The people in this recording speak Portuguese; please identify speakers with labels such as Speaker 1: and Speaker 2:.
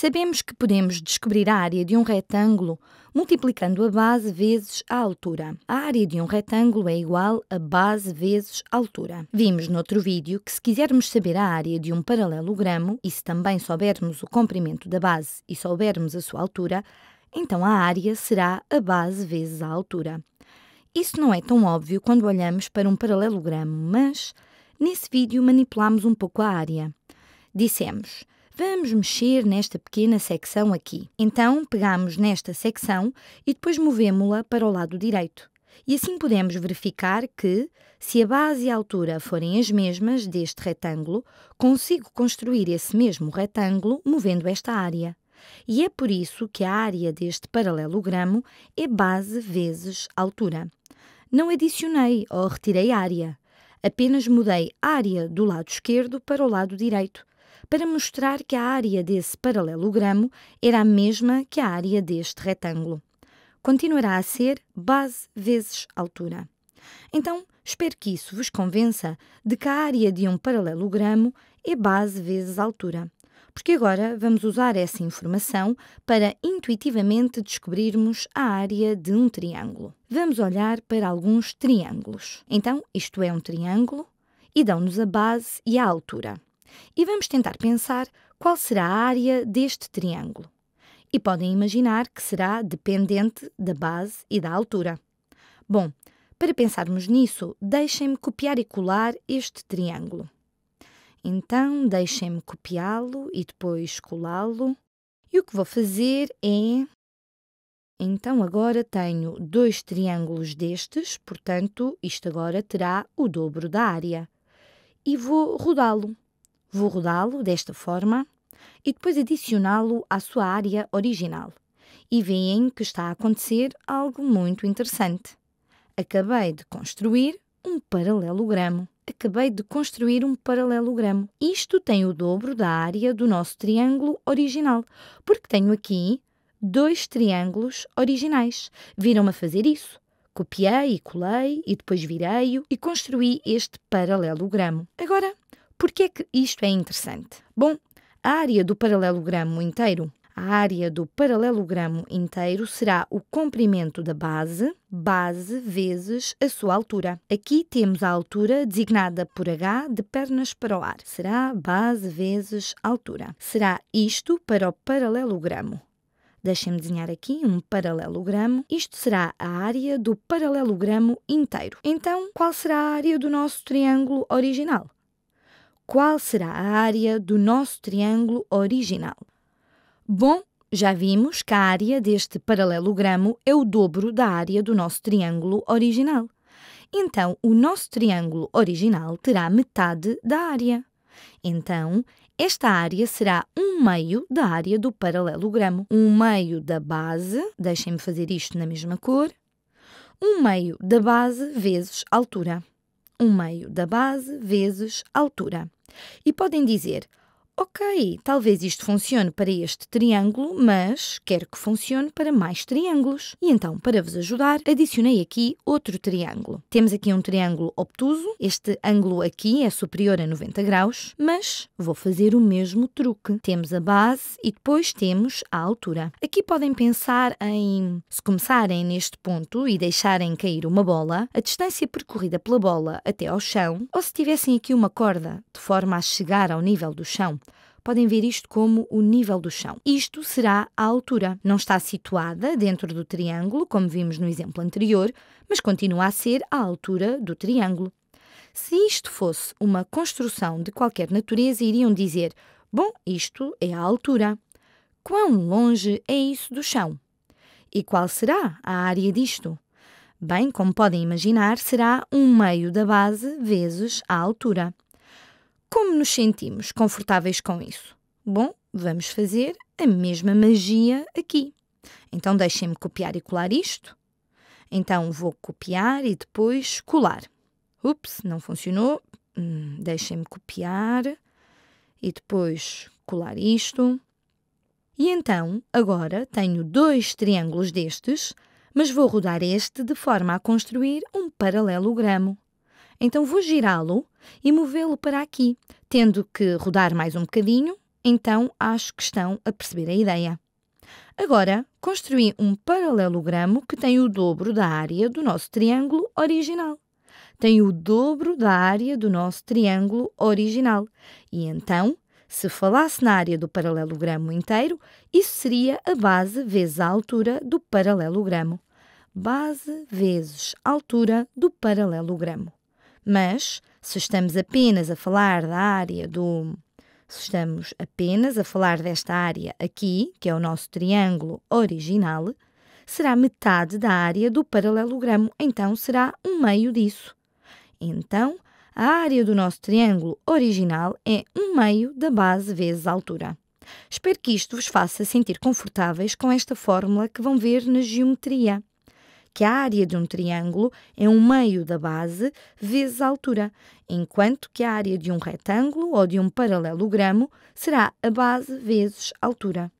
Speaker 1: Sabemos que podemos descobrir a área de um retângulo multiplicando a base vezes a altura. A área de um retângulo é igual a base vezes a altura. Vimos noutro vídeo que se quisermos saber a área de um paralelogramo e se também soubermos o comprimento da base e soubermos a sua altura, então a área será a base vezes a altura. Isso não é tão óbvio quando olhamos para um paralelogramo, mas nesse vídeo manipulamos um pouco a área. Dissemos Vamos mexer nesta pequena secção aqui. Então, pegamos nesta secção e depois movemos-la para o lado direito. E assim podemos verificar que, se a base e a altura forem as mesmas deste retângulo, consigo construir esse mesmo retângulo movendo esta área. E é por isso que a área deste paralelogramo é base vezes altura. Não adicionei ou retirei área, apenas mudei área do lado esquerdo para o lado direito, para mostrar que a área desse paralelogramo era a mesma que a área deste retângulo. Continuará a ser base vezes altura. Então, espero que isso vos convença de que a área de um paralelogramo é base vezes altura. Porque agora vamos usar essa informação para intuitivamente descobrirmos a área de um triângulo. Vamos olhar para alguns triângulos. Então, isto é um triângulo e dão-nos a base e a altura e vamos tentar pensar qual será a área deste triângulo. E podem imaginar que será dependente da base e da altura. Bom, para pensarmos nisso, deixem-me copiar e colar este triângulo. Então, deixem-me copiá-lo e depois colá-lo. E o que vou fazer é. Então, agora tenho dois triângulos destes, portanto, isto agora terá o dobro da área. E vou rodá-lo. Vou rodá-lo desta forma e depois adicioná-lo à sua área original. E veem que está a acontecer algo muito interessante. Acabei de construir um paralelogramo. Acabei de construir um paralelogramo. Isto tem o dobro da área do nosso triângulo original, porque tenho aqui dois triângulos originais. Viram-me a fazer isso? Copiei e colei e depois virei-o e construí este paralelogramo. Agora por que é que isto é interessante? Bom, a área do paralelogramo inteiro a área do paralelogramo inteiro será o comprimento da base, base vezes a sua altura. Aqui temos a altura designada por H de pernas para o ar. Será base vezes altura. Será isto para o paralelogramo. Deixem-me desenhar aqui um paralelogramo. Isto será a área do paralelogramo inteiro. Então, qual será a área do nosso triângulo original? Qual será a área do nosso triângulo original. Bom, já vimos que a área deste paralelogramo é o dobro da área do nosso triângulo original. Então, o nosso triângulo original terá metade da área. Então, esta área será um meio da área do paralelogramo. Um meio da base, deixem-me fazer isto na mesma cor, um meio da base vezes altura. Um meio da base vezes altura. E podem dizer: Ok, talvez isto funcione para este triângulo, mas quero que funcione para mais triângulos. E então, para vos ajudar, adicionei aqui outro triângulo. Temos aqui um triângulo obtuso, este ângulo aqui é superior a 90 graus, mas vou fazer o mesmo truque. Temos a base e depois temos a altura. Aqui podem pensar em, se começarem neste ponto e deixarem cair uma bola, a distância percorrida pela bola até ao chão, ou se tivessem aqui uma corda de forma a chegar ao nível do chão, podem ver isto como o nível do chão. Isto será a altura. Não está situada dentro do triângulo, como vimos no exemplo anterior, mas continua a ser a altura do triângulo. Se isto fosse uma construção de qualquer natureza, iriam dizer: bom, isto é a altura. Quão longe é isso do chão? E qual será a área disto? Bem, como podem imaginar, será um meio da base vezes a altura. Como nos sentimos confortáveis com isso? Bom, vamos fazer a mesma magia aqui. Então deixem-me copiar e colar isto. Então vou copiar e depois colar. Ups, não funcionou. Hum, deixem-me copiar e depois colar isto. E então, agora tenho dois triângulos destes, mas vou rodar este de forma a construir um paralelogramo. Então vou girá-lo e movê-lo para aqui, tendo que rodar mais um bocadinho Então acho que estão a perceber a ideia. Agora, construí um paralelogramo que tem o dobro da área do nosso triângulo original. Tem o dobro da área do nosso triângulo original. E então, se falasse na área do paralelogramo inteiro, isso seria a base vezes a altura do paralelogramo. Base vezes altura do paralelogramo. Mas, se estamos apenas a falar da área do se estamos apenas a falar desta área aqui, que é o nosso triângulo original, será metade da área do paralelogramo, então será um meio disso. Então, a área do nosso triângulo original é um meio da base vezes a altura. Espero que isto vos faça sentir confortáveis com esta fórmula que vão ver na geometria que a área de um triângulo é um meio da base vezes a altura, enquanto que a área de um retângulo ou de um paralelogramo será a base vezes a altura.